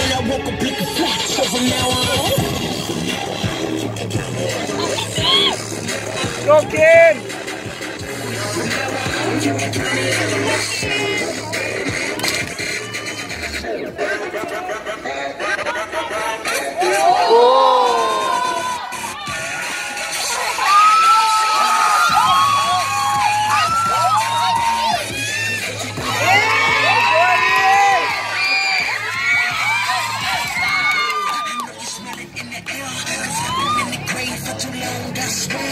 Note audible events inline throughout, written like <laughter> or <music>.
I woke up looking flat. So from now on. Go, kid! Go,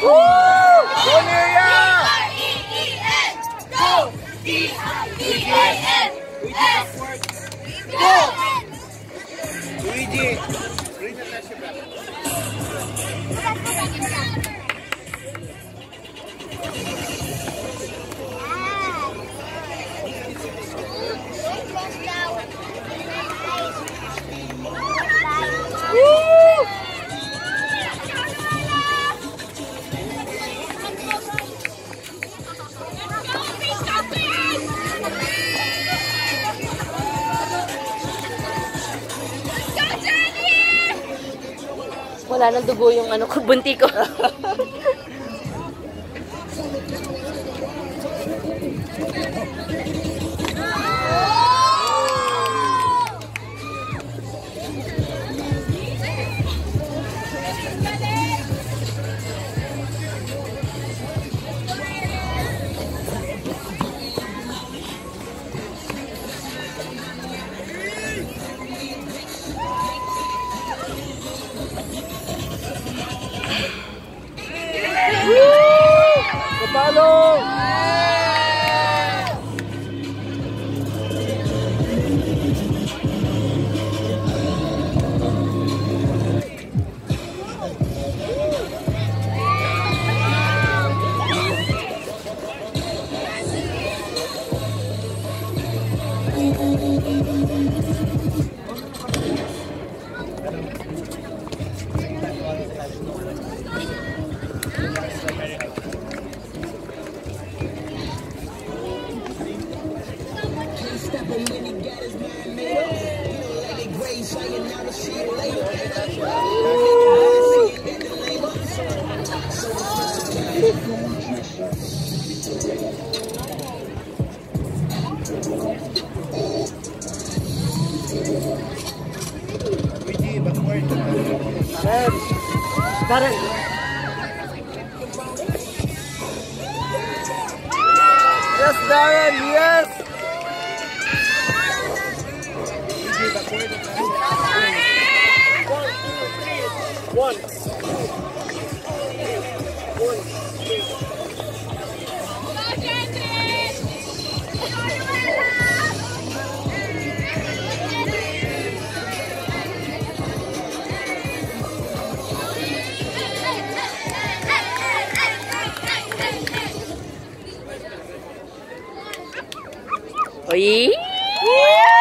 Go, The Tasha Wala nang dugo yung ano ko, bunti ko. <laughs> Luigi, backward. Yes! Darren! Yes, One, two, three. One. Uy!